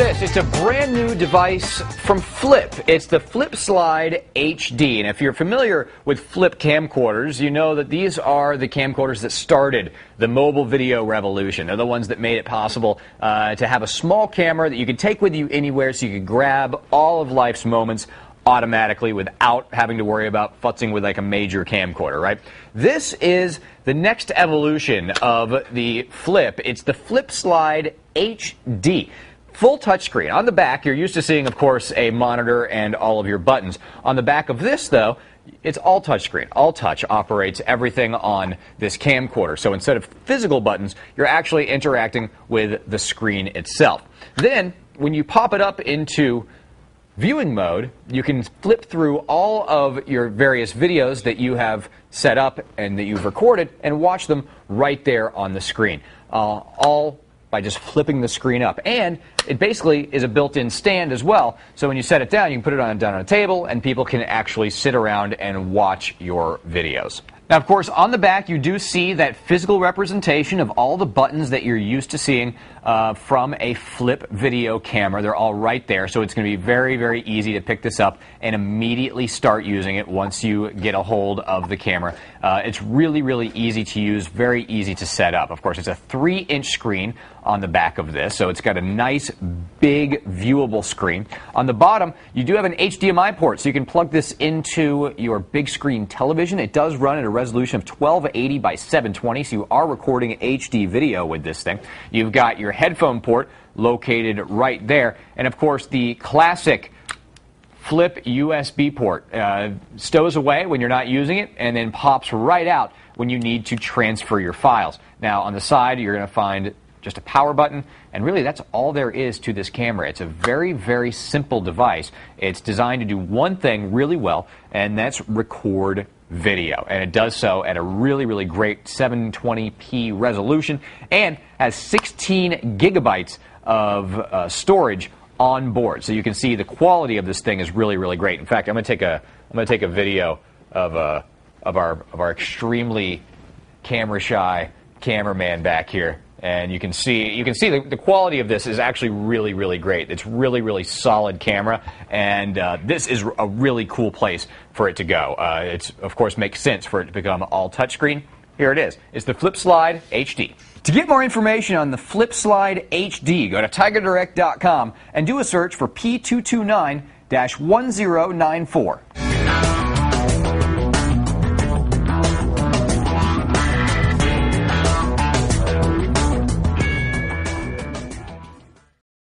this. It's a brand new device from Flip. It's the Flip Slide HD. And if you're familiar with Flip camcorders, you know that these are the camcorders that started the mobile video revolution. They're the ones that made it possible uh, to have a small camera that you could take with you anywhere so you could grab all of life's moments automatically without having to worry about futzing with like a major camcorder, right? This is the next evolution of the Flip. It's the Flip Slide HD. Full touchscreen. On the back, you're used to seeing, of course, a monitor and all of your buttons. On the back of this, though, it's all touchscreen. All touch operates everything on this camcorder. So instead of physical buttons, you're actually interacting with the screen itself. Then, when you pop it up into viewing mode, you can flip through all of your various videos that you have set up and that you've recorded and watch them right there on the screen. Uh, all by just flipping the screen up. And it basically is a built-in stand as well. So when you set it down, you can put it on, down on a table and people can actually sit around and watch your videos. Now, of course, on the back, you do see that physical representation of all the buttons that you're used to seeing uh, from a flip video camera. They're all right there, so it's going to be very, very easy to pick this up and immediately start using it once you get a hold of the camera. Uh, it's really, really easy to use, very easy to set up. Of course, it's a three-inch screen on the back of this, so it's got a nice, big, viewable screen. On the bottom, you do have an HDMI port, so you can plug this into your big screen television. It does run at a resolution of 1280 by 720, so you are recording HD video with this thing. You've got your headphone port located right there, and of course, the classic flip USB port. Uh, stows away when you're not using it and then pops right out when you need to transfer your files. Now, on the side, you're going to find just a power button, and really that's all there is to this camera. It's a very, very simple device. It's designed to do one thing really well, and that's record video. And it does so at a really, really great 720p resolution and has 16 gigabytes of uh, storage on board. So you can see the quality of this thing is really, really great. In fact, I'm going to take a I'm going to take a video of uh, of our of our extremely camera shy cameraman back here and you can see you can see the, the, quality of this is actually really really great. It's really really solid camera. And uh, this is a really cool place for it to go. Uh, it's of course makes sense for it to become all touchscreen. Here it is. It's the flip slide hd to get more information on the flip slide hd go to tigerdirect.com and do a search for p229-1094